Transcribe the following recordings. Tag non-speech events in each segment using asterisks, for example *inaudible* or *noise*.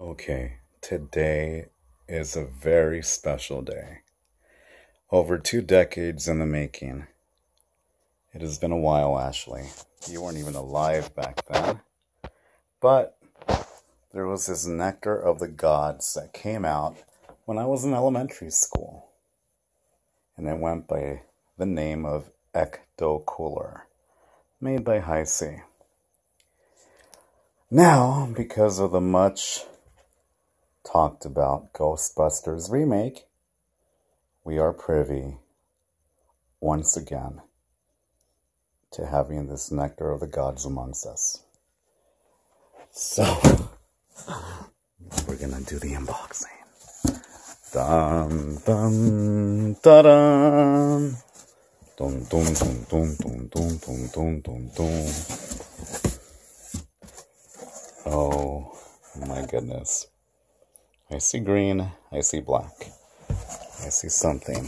Okay, today is a very special day. Over two decades in the making. It has been a while, Ashley. You weren't even alive back then. But there was this Nectar of the Gods that came out when I was in elementary school. And it went by the name of Ecto Cooler, made by Hi-C. Now, because of the much talked about Ghostbusters remake, we are privy once again to having this nectar of the gods amongst us. So, *laughs* we're gonna do the unboxing. Dum dum da dum. Dum dum dum dum dum dum dum dum dum dum. Oh my goodness. I see green, I see black, I see something.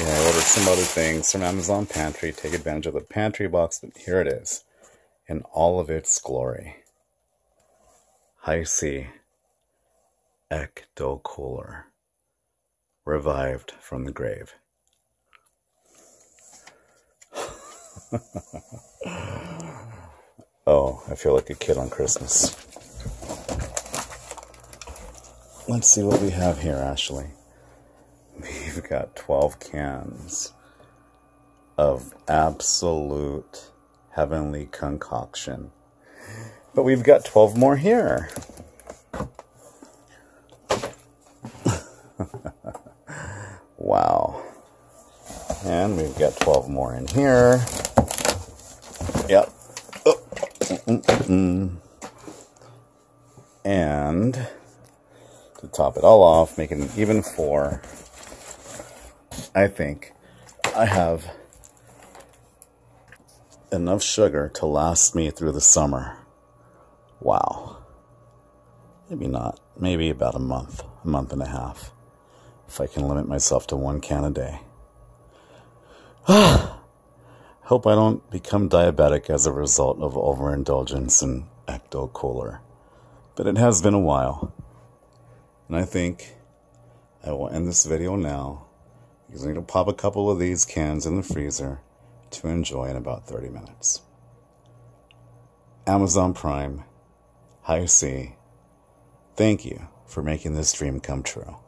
Yeah, I ordered some other things from Amazon Pantry. Take advantage of the pantry box, but here it is in all of its glory. Hi-C Ecto Cooler, revived from the grave. *laughs* Oh, I feel like a kid on Christmas. Let's see what we have here, Ashley. We've got 12 cans of absolute heavenly concoction. But we've got 12 more here. *laughs* wow. And we've got 12 more in here. Yep, oh. And to top it all off, making it even four, I think I have enough sugar to last me through the summer. Wow. Maybe not. Maybe about a month, a month and a half, if I can limit myself to one can a day. *sighs* Ah! Hope I don't become diabetic as a result of overindulgence in Ecto Cooler. But it has been a while. And I think I will end this video now because I need to pop a couple of these cans in the freezer to enjoy in about 30 minutes. Amazon Prime, Hi-C, thank you for making this dream come true.